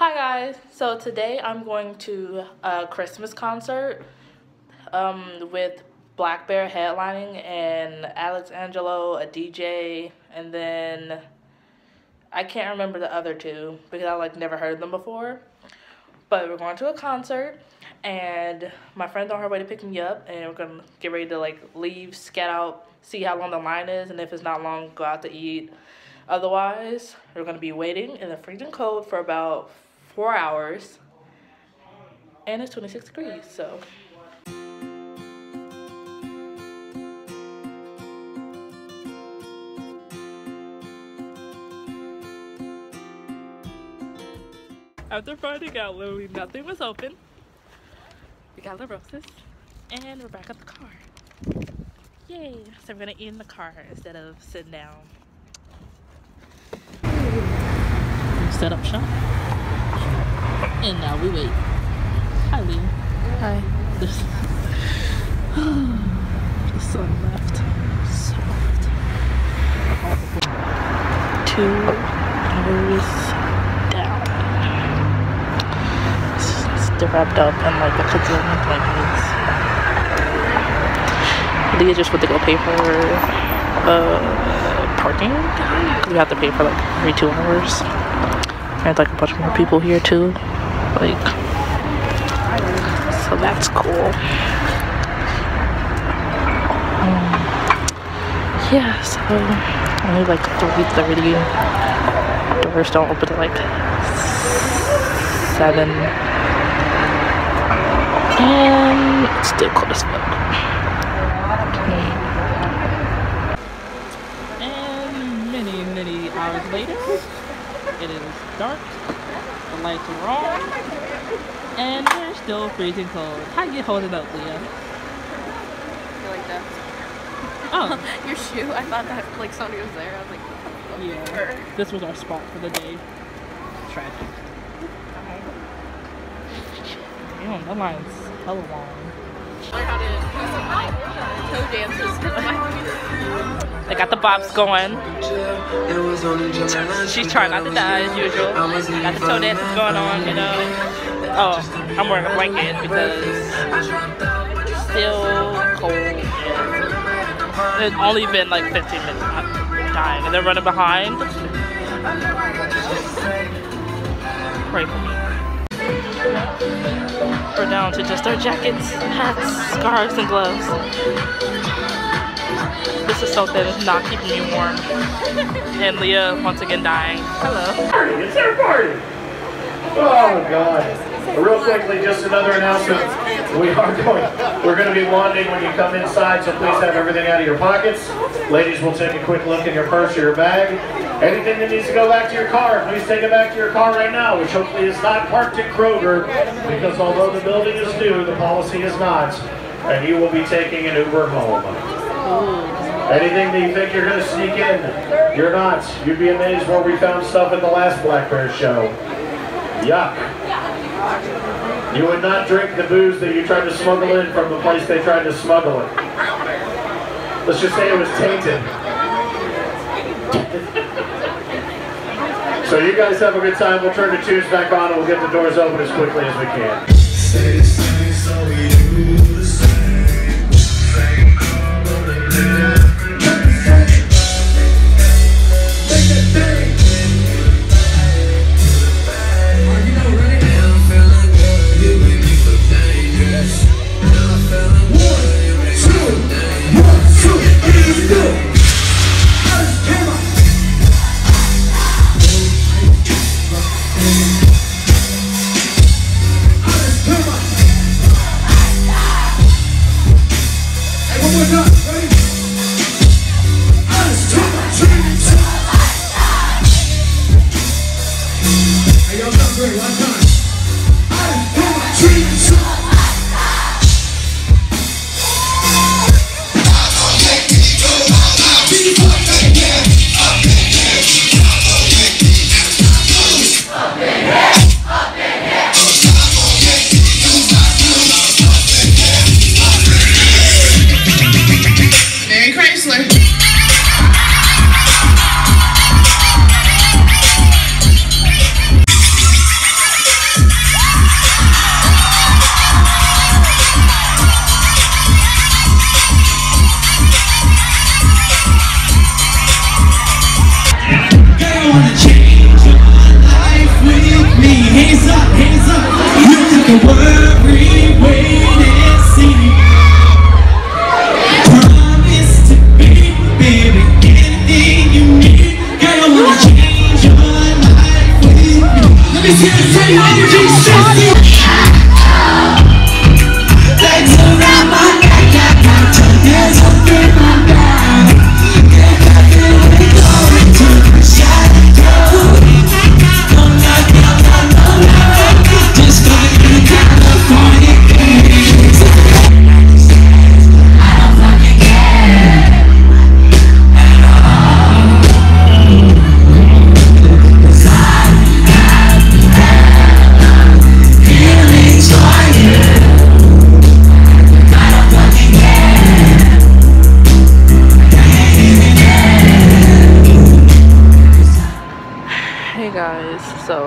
Hi guys, so today I'm going to a Christmas concert um, with Blackbear headlining and Alex Angelo, a DJ, and then I can't remember the other two because I like never heard them before. But we're going to a concert and my friend's on her way to pick me up and we're gonna get ready to like leave, scat out, see how long the line is, and if it's not long, go out to eat. Otherwise, we're gonna be waiting in the freezing cold for about four hours, and it's 26 degrees, so. After finding out literally nothing was open, we got the roses, and we're back at the car. Yay! So we're gonna eat in the car instead of sitting down. Set up shop. And now we wait. Hi, Liam. Hi. There's the sun left. So left. Two hours down. It's, it's wrapped up in like a gazillion blankets. Leah just went to go pay for uh, parking. We have to pay for like every two hours. And like a bunch more people here too. Like, so that's cool. Um, yeah, so only like 3.30. Doors don't open till like 7. And it's still cold as fuck. And many, many hours later, it is dark, the lights are on, and we're still freezing cold. How you holding up, Leah? Like that? Oh, Your shoe? I thought that like somebody was there. I was like, yeah. This was our spot for the day. Tragic. Damn, that line's hella long. learn how to do some like toe dances. got the bobs going. She's trying not to die as usual. Got the toe dances going on, you know. Oh, I'm wearing a blanket because it's still cold. It's only been like 15 minutes. I'm dying, and they're running behind. Pray for me. We're down to just our jackets, hats, scarves, and gloves. This is something that's not keeping me warm. And Leah once again dying. Hello. party. It's their party. Oh God. Real quickly, just another announcement. We are going, we're going to be wanding when you come inside, so please have everything out of your pockets. Ladies we'll take a quick look in your purse or your bag. Anything that needs to go back to your car, please take it back to your car right now, which hopefully is not parked at Kroger, because although the building is new, the policy is not, and you will be taking an Uber home. Anything that you think you're going to sneak in, you're not. You'd be amazed where we found stuff at the last Blackbear show. Yuck. You would not drink the booze that you tried to smuggle in from the place they tried to smuggle it. Let's just say it was tainted. So you guys have a good time. We'll turn the tubes back on and we'll get the doors open as quickly as we can.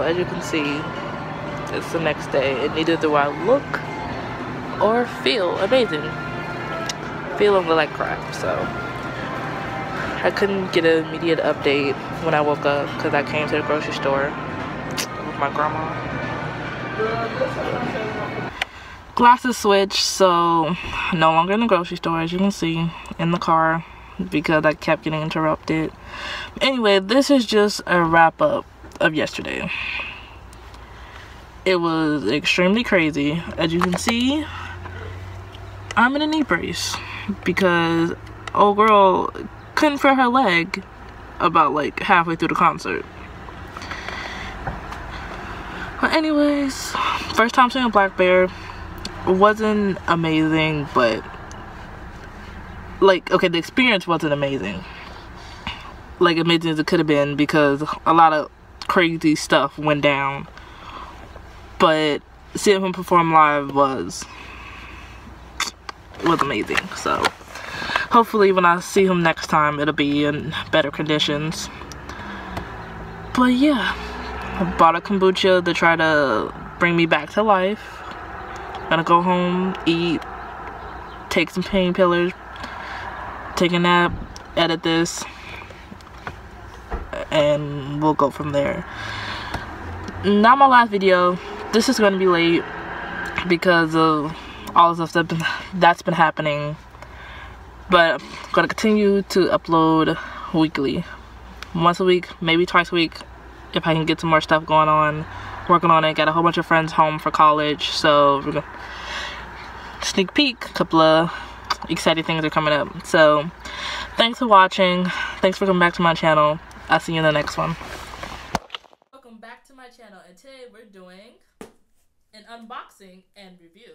As you can see, it's the next day, and neither do I look or feel amazing. Feeling like crap, so I couldn't get an immediate update when I woke up because I came to the grocery store with my grandma. Glasses switched, so no longer in the grocery store, as you can see, in the car because I kept getting interrupted. Anyway, this is just a wrap up of yesterday. It was extremely crazy. As you can see, I'm in a knee brace because old girl couldn't feel her leg about like halfway through the concert. But anyways, first time seeing Blackbear wasn't amazing, but like okay, the experience wasn't amazing. Like amazing as it could have been because a lot of crazy stuff went down. But seeing him perform live was was amazing. So hopefully when I see him next time it'll be in better conditions. But yeah. I bought a kombucha to try to bring me back to life. Gonna go home, eat, take some painkillers, take a nap, edit this, and we'll go from there. Not my last video. This is going to be late because of all the stuff that's been happening. But I'm going to continue to upload weekly. Once a week, maybe twice a week if I can get some more stuff going on. Working on it. Got a whole bunch of friends home for college. So, we're to sneak peek. A couple of exciting things are coming up. So, thanks for watching. Thanks for coming back to my channel. I'll see you in the next one. Welcome back to my channel and today we're doing an unboxing and review.